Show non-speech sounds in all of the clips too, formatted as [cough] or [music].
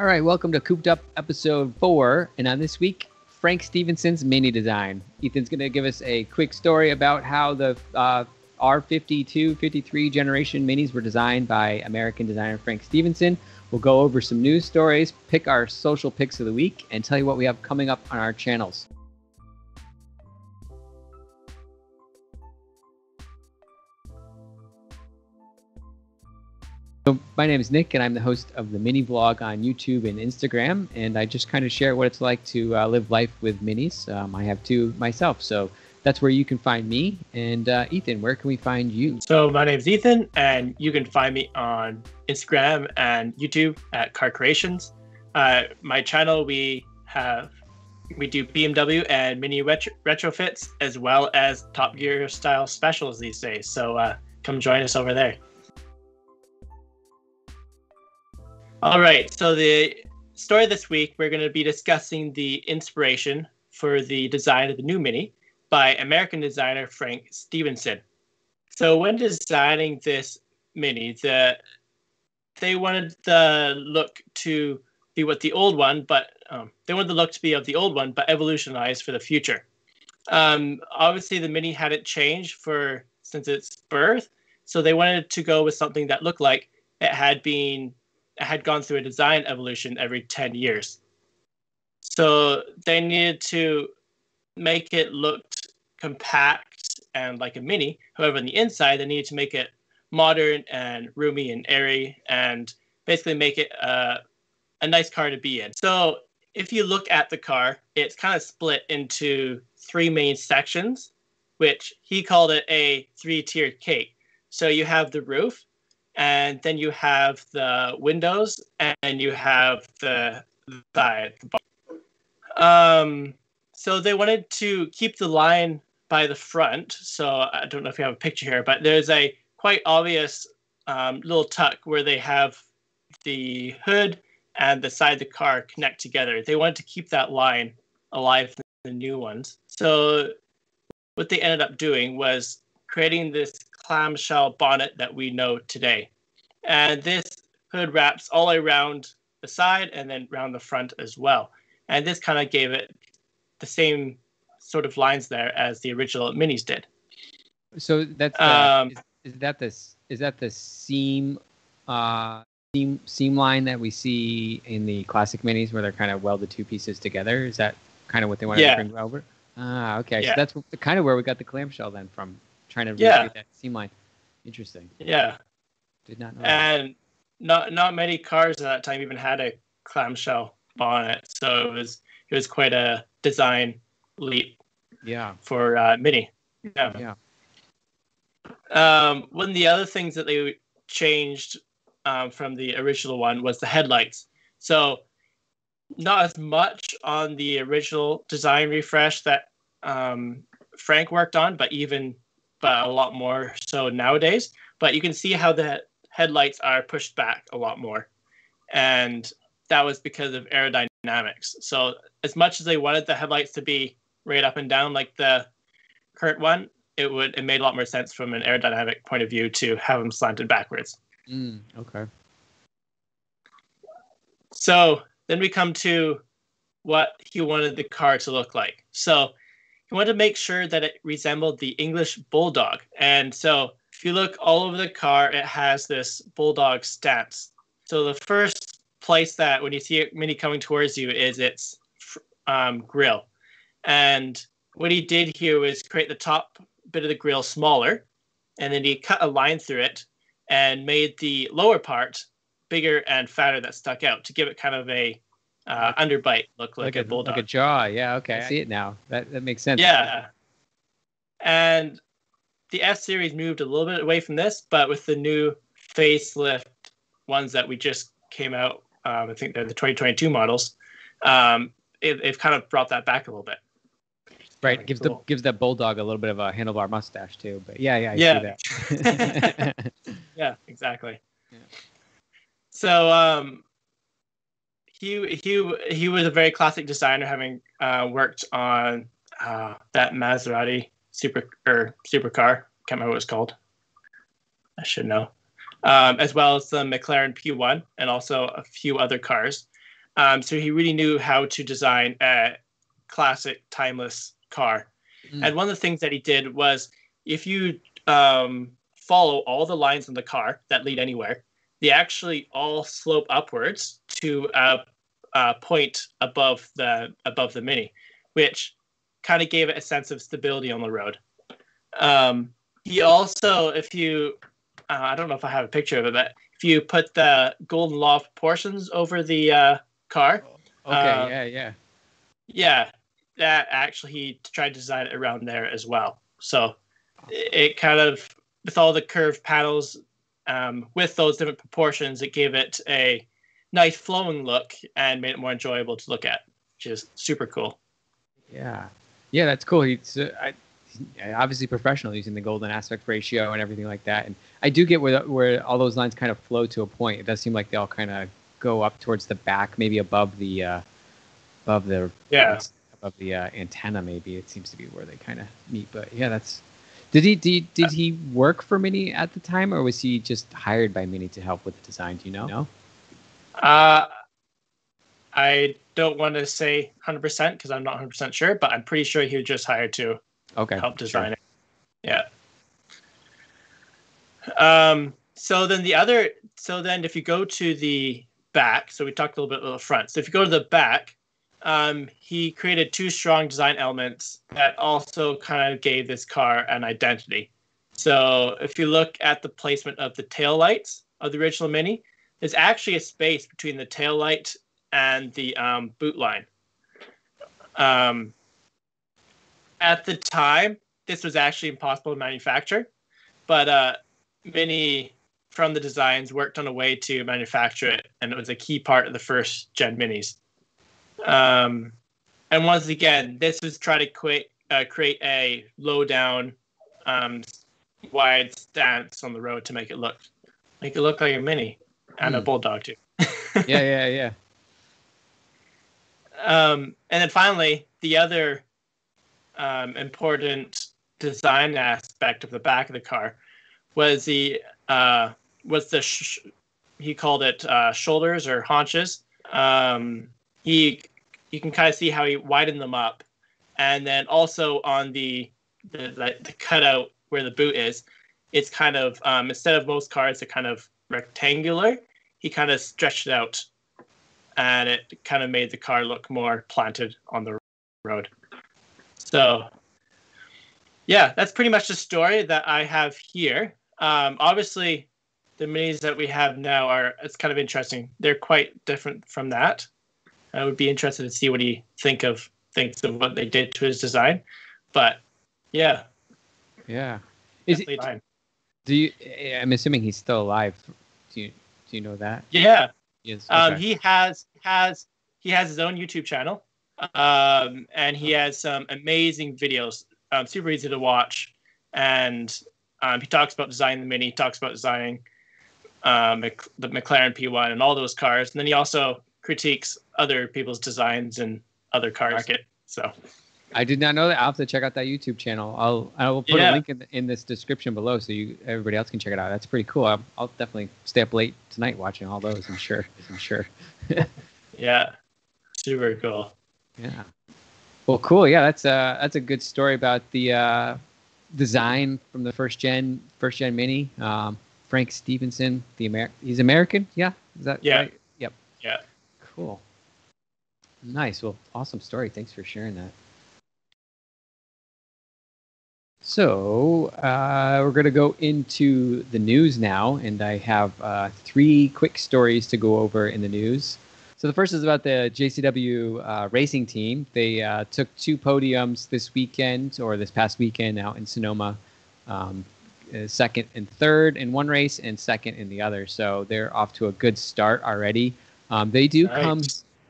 All right, welcome to Cooped Up episode four. And on this week, Frank Stephenson's mini design. Ethan's going to give us a quick story about how the uh, R52, 53 generation minis were designed by American designer Frank Stephenson. We'll go over some news stories, pick our social picks of the week, and tell you what we have coming up on our channels. So my name is Nick, and I'm the host of the Mini Vlog on YouTube and Instagram. And I just kind of share what it's like to uh, live life with minis. Um, I have two myself, so that's where you can find me. And uh, Ethan, where can we find you? So my name is Ethan, and you can find me on Instagram and YouTube at Car Creations. Uh, my channel, we have we do BMW and mini retro- retrofits as well as Top Gear style specials these days. So uh, come join us over there. All right. So the story this week, we're going to be discussing the inspiration for the design of the new Mini by American designer Frank Stephenson. So when designing this Mini, the they wanted the look to be what the old one, but um, they wanted the look to be of the old one, but evolutionized for the future. Um, obviously, the Mini hadn't changed for since its birth, so they wanted to go with something that looked like it had been had gone through a design evolution every 10 years. So they needed to make it look compact and like a mini. However, on the inside, they needed to make it modern and roomy and airy and basically make it uh, a nice car to be in. So if you look at the car, it's kind of split into three main sections, which he called it a three tiered cake. So you have the roof, and then you have the windows and you have the side. Um, so they wanted to keep the line by the front. So I don't know if you have a picture here, but there's a quite obvious um, little tuck where they have the hood and the side of the car connect together. They wanted to keep that line alive in the new ones. So what they ended up doing was creating this clamshell bonnet that we know today. And this hood wraps all around the side and then around the front as well. And this kind of gave it the same sort of lines there as the original minis did. So that's the, um, is, is, that this is that the seam uh, seam seam line that we see in the classic minis where they're kind of welded two pieces together? Is that kind of what they wanted yeah. to bring over? Ah, okay. Yeah. So that's kind of where we got the clamshell then from trying to yeah. that seam line. Interesting. Yeah. Did not know. And that. not not many cars at that time even had a clamshell bonnet, so it was it was quite a design leap. Yeah. For uh, Mini. Yeah. Yeah. Um, one of the other things that they changed um, from the original one was the headlights. So not as much on the original design refresh that um, Frank worked on, but even but a lot more so nowadays. But you can see how the headlights are pushed back a lot more, and that was because of aerodynamics. So as much as they wanted the headlights to be right up and down like the current one, it would it made a lot more sense from an aerodynamic point of view to have them slanted backwards. Mm, okay. So then we come to what he wanted the car to look like. So he wanted to make sure that it resembled the English bulldog. And so if you look all over the car, it has this bulldog stance. So the first place that when you see a mini coming towards you is its um, grill. And what he did here was create the top bit of the grill smaller, and then he cut a line through it and made the lower part bigger and fatter that stuck out to give it kind of a uh, underbite look like, like a, a, bulldog. Like a jaw. Yeah. Okay. I see it now. That that makes sense. Yeah. And the F series moved a little bit away from this, but with the new facelift ones that we just came out, um, I think they're the 2022 models. Um, it, they've kind of brought that back a little bit. Right, gives cool. the gives that bulldog a little bit of a handlebar mustache too. But yeah, yeah, I yeah. [laughs] yeah, exactly. Yeah. So um, he he he was a very classic designer, having uh, worked on uh, that Maserati super or supercar. Can't remember what it's called. I should know. Um, as well as the McLaren P1 and also a few other cars. Um, so he really knew how to design a classic, timeless car. Mm. And one of the things that he did was if you um, follow all the lines in the car that lead anywhere, they actually all slope upwards to a, a point above the above the Mini, which kind of gave it a sense of stability on the road. Um, he also, if you, uh, I don't know if I have a picture of it, but if you put the golden law of proportions over the uh, car, Okay, Uh, yeah, yeah. yeah, that actually he tried to design it around there as well. So it, it kind of, with all the curved panels, um, with those different proportions, it gave it a nice flowing look and made it more enjoyable to look at, which is super cool. Yeah, yeah, that's cool. He's uh, I, obviously professional using the golden aspect ratio and everything like that. And I do get where where all those lines kind of flow to a point. It does seem like they all kind of go up towards the back, maybe above the uh, above the Yeah. above the uh, antenna. Maybe it seems to be where they kind of meet. But yeah, that's. Did he did, did he work for Mini at the time, or was he just hired by Mini to help with the design? Do you know? No. Uh, I don't want to say 100% because I'm not 100% sure, but I'm pretty sure he was just hired to Okay. help sure. design it. Yeah. Um, so then the other, so then if you go to the back, so we talked a little bit about the front. So if you go to the back, um, he created two strong design elements that also kind of gave this car an identity. So if you look at the placement of the tail lights of the original Mini, there's actually a space between the tail light and the um, boot line. Um, at the time, this was actually impossible to manufacture, but uh, Mini from the designs worked on a way to manufacture it, and it was a key part of the first gen Minis. Um, and once again, this was try to create uh, create a low down, um, wide stance on the road to make it look make it look like a Mini and a Hmm. bulldog too. [laughs] Yeah, yeah, yeah. Um, and then finally, the other um, important design aspect of the back of the car was the uh, was the sh- he called it uh, shoulders or haunches. Um, he you can kind of see how he widened them up, and then also on the the, the, the cutout where the boot is, it's kind of um, instead of most cars, they're kind of rectangular. He kind of stretched it out and it kind of made the car look more planted on the road. So, yeah, that's pretty much the story that I have here. Um, obviously, the minis that we have now are it's kind of interesting. They're quite different from that. I would be interested to see what he think of thinks of what they did to his design. But yeah, Yeah. Is it, do you? I'm assuming he's still alive. Do you do you know that? Yeah, Yes. Um, he has has he has his own YouTube channel, um, and he has some amazing videos. Um, super easy to watch, and um, he talks about designing the Mini. He talks about designing um, Mc- the McLaren P1 and all those cars, and then he also critiques other people's designs and other cars. Market. So I did not know that. I'll have to check out that YouTube channel. I'll I will put Yeah. a link in, the, in this description below so you everybody else can check it out. That's pretty cool. I'll, I'll definitely stay up late tonight watching all those. I'm sure. I'm sure. [laughs] yeah, super cool. Yeah. Well, cool. Yeah, that's uh that's a good story about the uh, design from the first gen first gen Mini. Um, Frank Stephenson, the Amer he's American. Yeah. Is that Yeah. right? Yep. Yeah. Cool. Nice. Well, awesome story. Thanks for sharing that. So uh, we're going to go into the news now, and I have uh, three quick stories to go over in the news. So the first is about the JCW uh, racing team. They uh, took two podiums this weekend, or this past weekend, out in Sonoma. Um, uh, second and third in one race, and second in the other. So they're off to a good start already. Um, they do come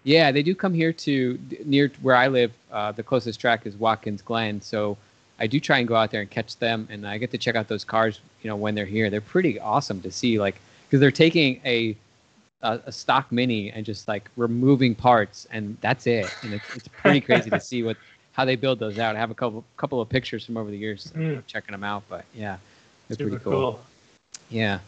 yeah, they do come here to near where I live. Uh, the closest track is Watkins Glen, so I do try and go out there and catch them, and I get to check out those cars. You know, when they're here, they're pretty awesome to see. Like, because they're taking a, a a stock mini and just like removing parts, and that's it. And it's, it's pretty [laughs] crazy to see what how they build those out. I have a couple couple of pictures from over the years Mm. of checking them out, but yeah, they're Super pretty cool. cool. Yeah.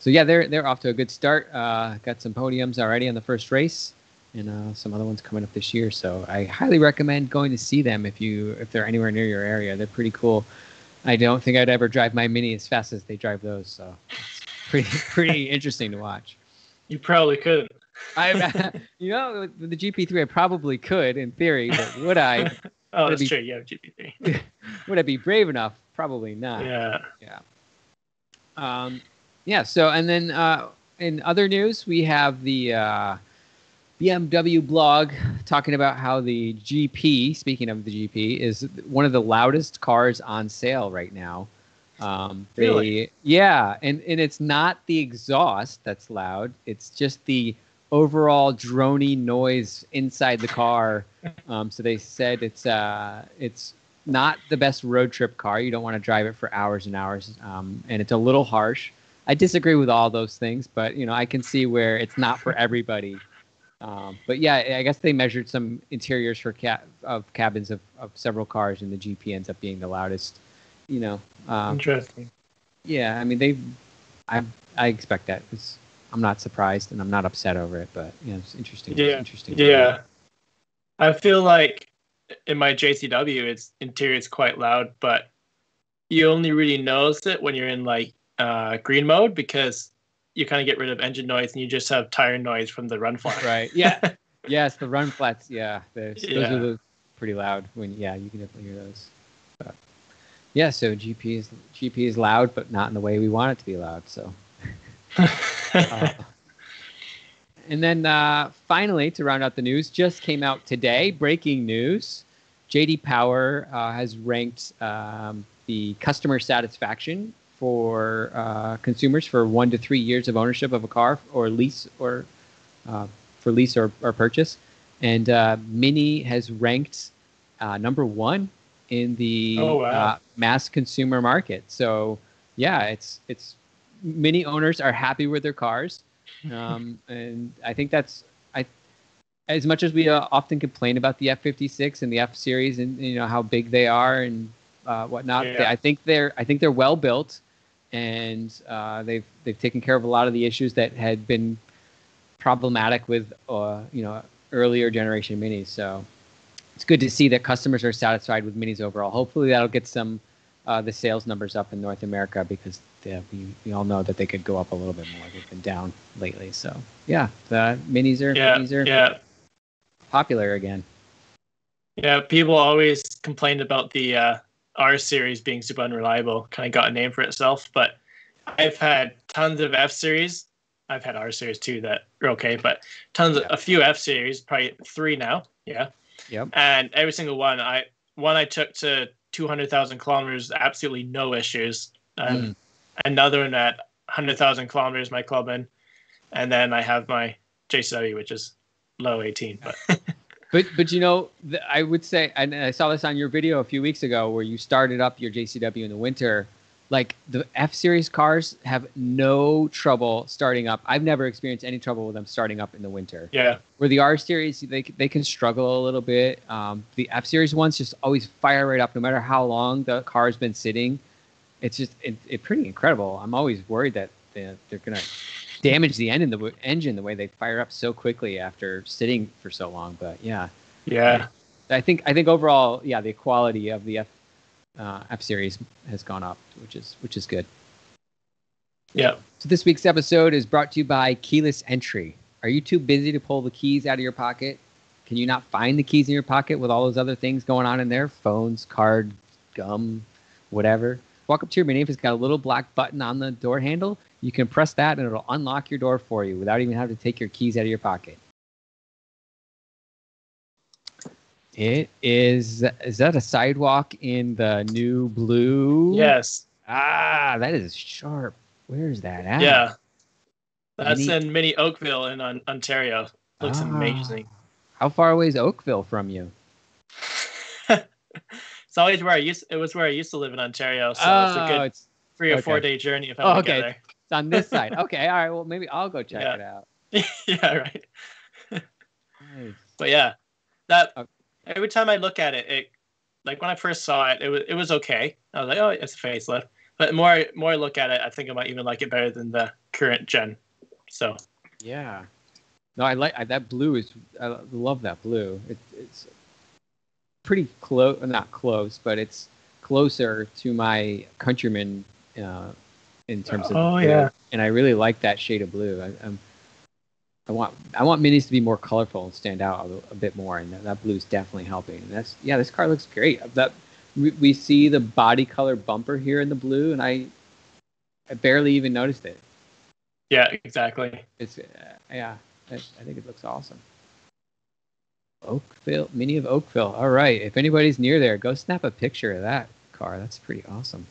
So yeah, they're they're off to a good start. Uh, got some podiums already on the first race. And uh, some other ones coming up this year. So I highly recommend going to see them if you if they're anywhere near your area. They're pretty cool. I don't think I'd ever drive my Mini as fast as they drive those. So it's pretty [laughs] pretty interesting to watch. You probably couldn't. I, [laughs] you know, with the GP3, I probably could in theory, but would I? [laughs] oh, would that's be, true. You have GP3. would I be brave enough? Probably not. Yeah. Yeah. Um, yeah. So, and then uh, in other news, we have the uh, BMW blog talking about how the GP, speaking of the GP, is one of the loudest cars on sale right now. Um, they, Really? Yeah, and and it's not the exhaust that's loud; it's just the overall drony noise inside the car. [laughs] Um, so they said it's uh, it's not the best road trip car. You don't want to drive it for hours and hours, um, and it's a little harsh. I disagree with all those things, but you know I can see where it's not for everybody. Um, but yeah, I guess they measured some interiors for ca- of cabins of, of several cars, and the GP ends up being the loudest. You know, um, Interesting. yeah. I mean, they, I I expect that. It's, I'm not surprised, and I'm not upset over it. But you know, it's interesting. Yeah, interesting. Yeah. I feel like in my JCW, its interior is quite loud, but you only really notice it when you're in like uh, green mode because you kind of get rid of engine noise and you just have tire noise from the run flat. [laughs] Right. Yeah. [laughs] yes, the run flats. Yeah, those, those Yeah. are the pretty loud. When yeah, you can definitely hear those. But, yeah, so GP is GP is loud, but not in the way we want it to be loud. So. [laughs] Uh, and then uh, finally, to round out the news, just came out today. Breaking news: JD Power uh, has ranked um, the customer satisfaction for uh, consumers for one to three years of ownership of a car or lease or uh, for lease or, or purchase, and uh, Mini has ranked uh, number one in the Oh, wow. uh, mass consumer market. So yeah, it's it's many owners are happy with their cars, [laughs] um, and I think that's I. As much as we uh, often complain about the F fifty six and the F series and you know how big they are and uh, whatnot, Yeah. they, I think they're I think they're well built, and uh, they've they've taken care of a lot of the issues that had been problematic with uh, you know earlier generation minis. So it's good to see that customers are satisfied with minis overall. Hopefully that'll get some uh, the sales numbers up in North America because yeah, we, we all know that they could go up a little bit more. They've been down lately. So yeah, the minis are yeah, minis are yeah, popular again. yeah. People always complained about the uh, R series being super unreliable. Kind of got a name for itself, but I've had tons of F series. I've had R series too that are okay, but tons of a few F series, probably three now. Yeah. Yep. and every single one i one i took to 200000 kilometers absolutely no issues Mm. another one at 100000 kilometers my Clubman and then i have my jcw which is low 18 but [laughs] But but you know, I would say, and I saw this on your video a few weeks ago where you started up your JCW in the winter. Like the F Series cars have no trouble starting up. I've never experienced any trouble with them starting up in the winter. yeah Where the R Series, they they can struggle a little bit. Um, the F Series ones just always fire right up, no matter how long the car's been sitting. It's just it, it pretty incredible. I'm always worried that they're, they're gonna damage the end in the w- engine the way they fire up so quickly after sitting for so long. But yeah, yeah I think I think overall, yeah, the quality of the F uh, F series has gone up, which is which is good. yeah So this week's episode is brought to you by Keyless Entry. Are you too busy to pull the keys out of your pocket? Can you not find the keys in your pocket with all those other things going on in there? Phones, card, gum, whatever. Walk up to your mini. If it's got a little black button on the door handle, you can press that and it'll unlock your door for you without even having to take your keys out of your pocket. It is. Is that a sidewalk in the new blue? yes Ah, that is sharp. Where's that at? yeah that's Mini- in mini oakville in on, ontario looks Ah. amazing How far away is Oakville from you? [laughs] it's always where i used it was where i used to live in ontario so it's a oh, good it's, three or okay. four day journey if i Oh, okay. it's on this side. [laughs] Okay, all right. Well, maybe I'll go check Yeah. it out. [laughs] yeah right Nice. [laughs] But yeah, that Okay. every time I look at it, it like when I first saw it, it was it was okay. I was like, oh, it's a facelift. But more I- more I look at it, I think I might even like it better than the current gen. So Yeah. No, I like I, that blue is. I love that blue. It, it's pretty close, not close, but it's closer to my countryman uh, in terms of. Oh blue. yeah. And I really like that shade of blue. I, I'm, I want I want minis to be more colorful and stand out a, a bit more, and that, that blue is definitely helping. And that's yeah, this car looks great. That we, we see the body color bumper here in the blue, and I I barely even noticed it. Yeah, exactly. It's uh, yeah, I, I think it looks awesome. Oakville, Mini of Oakville. All right, if anybody's near there, go snap a picture of that car. That's pretty awesome.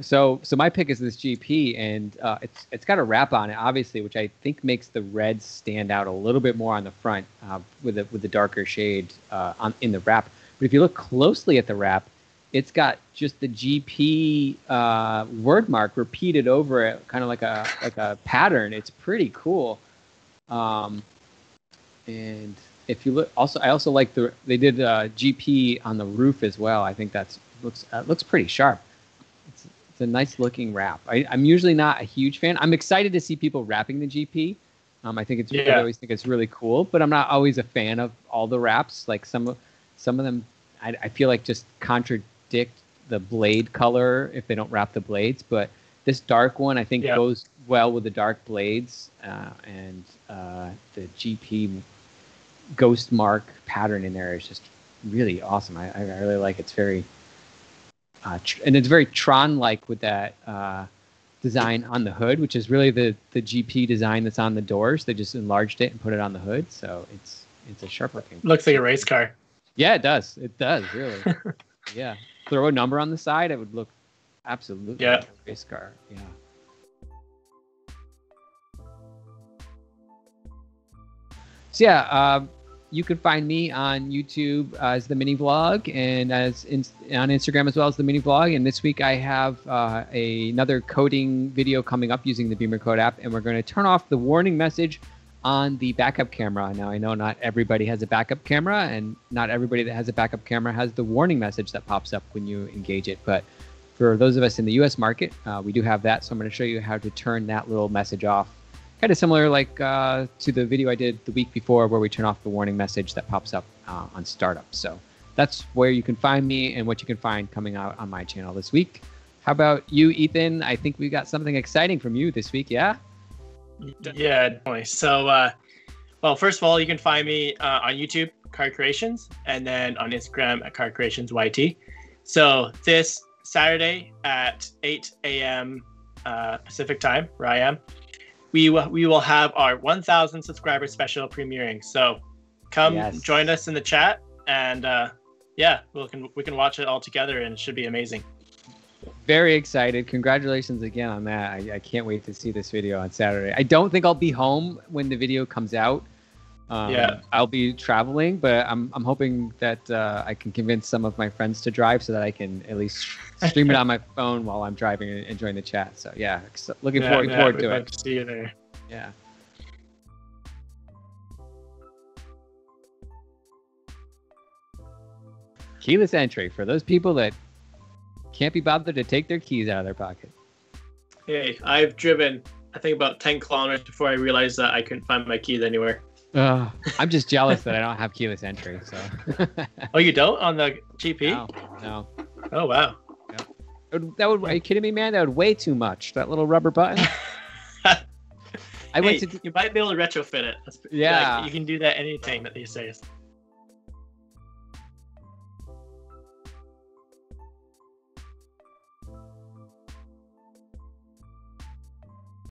So, so my pick is this GP, and uh, it's it's got a wrap on it, obviously, which I think makes the red stand out a little bit more on the front uh, with the with the darker shade uh, on in the wrap. But if you look closely at the wrap, it's got just the GP uh, word mark repeated over it, kind of like a like a pattern. It's pretty cool. Um, and if you look, also I also like the they did uh, GP on the roof as well. I think that's looks uh, looks pretty sharp. It's, it's a nice looking wrap. I, I'm usually not a huge fan. I'm excited to see people wrapping the GP. Um, I think it's I always think it's really cool, but I'm not always a fan of all the wraps. Like some of some of them, I, I feel like just contradict the blade color if they don't wrap the blades. But this dark one, I think, Yeah. goes well with the dark blades uh, and uh, the GP ghost mark pattern in there is just really awesome. I, I really like it. It's very uh, tr- and it's very Tron like with that uh, design on the hood, which is really the the GP design that's on the doors. They just enlarged it and put it on the hood, so it's it's a sharp looking. Looks like a race car. Yeah, it does. It does really. [laughs] yeah, throw a number on the side, it would look absolutely Yeah. like a race car. Yeah. So yeah, uh, you can find me on YouTube as the mini vlog and as in, on Instagram as well as the mini vlog. And this week I have uh, a, another coding video coming up using the BimmerCode app, and we're going to turn off the warning message on the backup camera. Now I know not everybody has a backup camera, and not everybody that has a backup camera has the warning message that pops up when you engage it, but for those of us in the U.S. market, uh, we do have that. So I'm going to show you how to turn that little message off. Kind of similar, like uh, to the video I did the week before, where we turn off the warning message that pops up uh, on startup. So that's where you can find me and what you can find coming out on my channel this week. How about you, Ethan? I think we got something exciting from you this week. Yeah. Yeah, definitely. So, uh, well, first of all, you can find me uh, on YouTube, Car Creations, and then on Instagram at Car Creations YT. So this Saturday at 8 a.m. Uh, Pacific time, where I am, we will we will have our 1,000 subscriber special premiering. So come Yes. join us in the chat, and uh, yeah, we can we can watch it all together, and it should be amazing. Very excited. Congratulations again on that. I, I can't wait to see this video on Saturday. I don't think I'll be home when the video comes out. Um, Yeah. I'll be traveling, but I'm, I'm hoping that uh, I can convince some of my friends to drive so that I can at least stream it on my [laughs] phone while I'm driving and enjoying the chat. So, yeah, looking Yeah, forward, yeah, forward to it. to see you there. Yeah. Keyless entry for those people that can't be bothered to take their keys out of their pocket. Hey, I've driven I think about 10 kilometers before I realized that I couldn't find my keys anywhere. Uh, I'm just jealous that I don't have keyless entry. So [laughs] Oh, you don't on the GP? no, no. Oh, wow. That would, that would- are you kidding me, man? That would weigh too much. That little rubber button. [laughs] I went to you might be able to retrofit it. That's, Yeah. like, you can do that anything that these days.